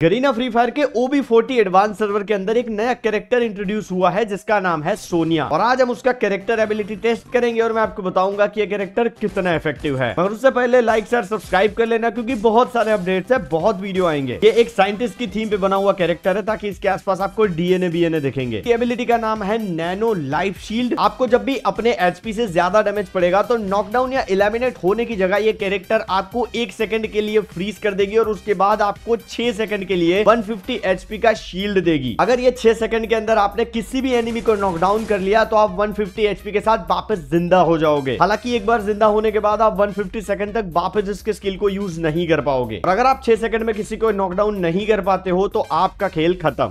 Garena free fire के OB forty advance server के अंदर एक नया कैरेक्टर इंट्रोड्यूस हुआ है, जिसका नाम है सोनिया। और आज हम उसका कैरेक्टर एबिलिटी टेस्ट करेंगे और मैं आपको बताऊँगा कि ये कैरेक्टर कितना इफ़ेक्टिव है। मगर उससे पहले लाइक शेयर सब्सक्राइब कर लेना, क्योंकि बहुत सारे अपडेट्स है, बहुत वीडियो आएँगे। ये एक साइंटिस्ट की थीम पे बना हुआ कैरेक्टर है, ताकि इसके आसपास आपको डीएनए बीएनए दिखेंगे। एबिलिटी का नाम है नैनो लाइफ शील्ड आपको जब भी अपने एचपी से ज़्यादा डैमेज पड़ेगा तो नॉकडाउन या इलेमिनेट होने की जगह ये कैरेक्टर आपको एक सेकंड के लिए फ्रीज कर देगी, और उसके बाद आपको छह सेकंड के लिए 150 एचपी का शील्ड देगी। अगर ये छह सेकंड के अंदर आपने किसी भी एनिमी को नॉकडाउन कर लिया तो आप 150 एचपी के साथ वापस ज़िंदा हो जाओगे। हालाँकि एक बार ज़िंदा होने के बाद आप 150 सेकंड तक वापस इसके स्किल को यूज़ नहीं कर पाओगे। और अगर आप छह सेकंड में किसी को नॉकडाउन नहीं कर पाते हो तो आपका खेल खत्म।